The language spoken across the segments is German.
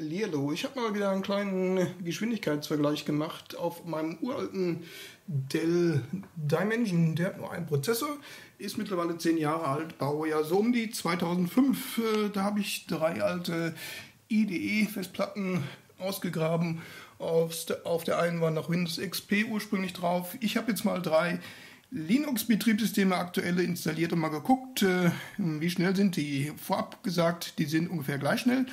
Lierlo. Ich habe mal wieder einen kleinen Geschwindigkeitsvergleich gemacht auf meinem uralten Dell Dimension. Der hat nur einen Prozessor, ist mittlerweile zehn Jahre alt, Baujahr so um die 2005. Äh, da habe ich drei alte IDE-Festplatten ausgegraben. Auf der einen war noch Windows XP ursprünglich drauf. Ich habe jetzt mal drei Linux-Betriebssysteme aktuelle installiert und mal geguckt, äh, wie schnell sind die. Vorab gesagt, die sind ungefähr gleich schnell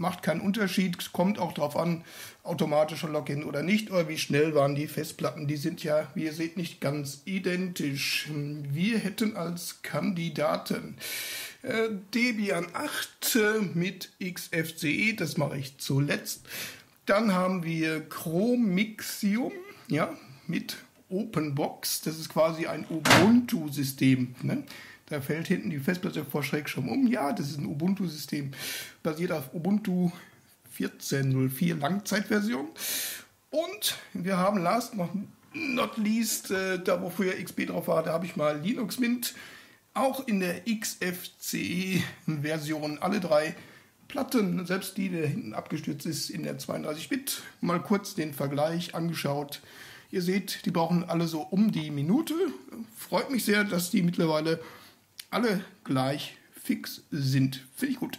macht keinen Unterschied, kommt auch darauf an, automatischer Login oder nicht, oder wie schnell waren die Festplatten. Die sind ja, wie ihr seht, nicht ganz identisch. Wir hätten als Kandidaten äh, Debian 8 äh, mit XFCE, das mache ich zuletzt. Dann haben wir Chromixium, ja, mit OpenBox, das ist quasi ein Ubuntu-System. Ne? Da fällt hinten die Festplatte vor Schrägschirm um. Ja, das ist ein Ubuntu-System, basiert auf Ubuntu 14.04 Langzeitversion. Und wir haben last not least, äh, da wo früher XP drauf war, da habe ich mal Linux Mint, auch in der XFCE-Version, alle drei Platten, selbst die, der hinten abgestürzt ist, in der 32-Bit, mal kurz den Vergleich angeschaut. Ihr seht, die brauchen alle so um die Minute. Freut mich sehr, dass die mittlerweile alle gleich fix sind. Finde ich gut.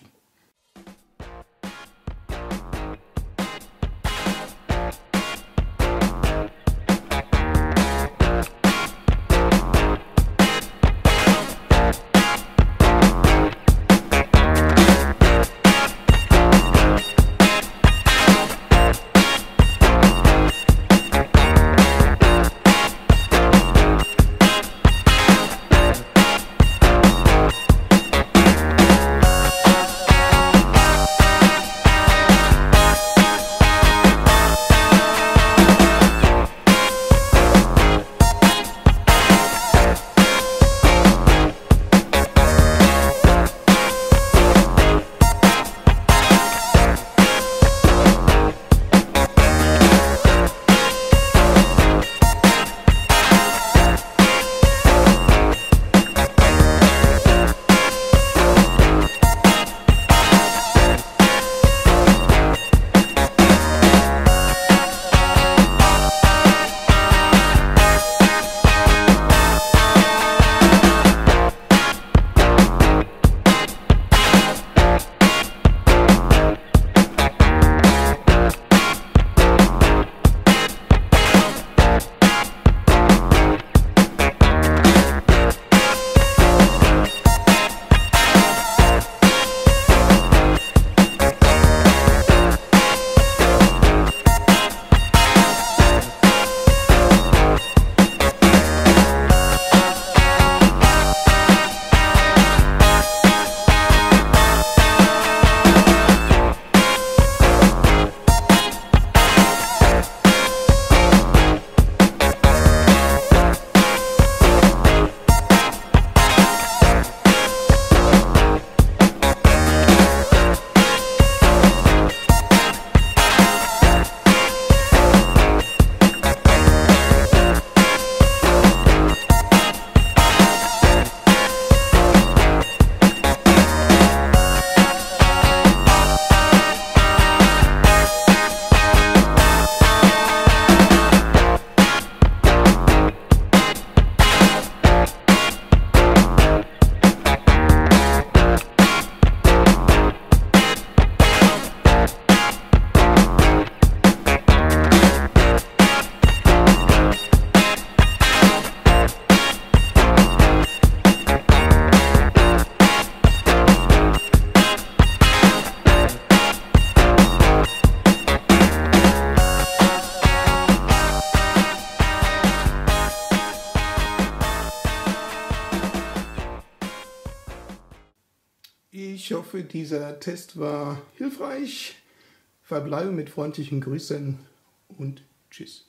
Ich hoffe, dieser Test war hilfreich. Verbleibe mit freundlichen Grüßen und tschüss.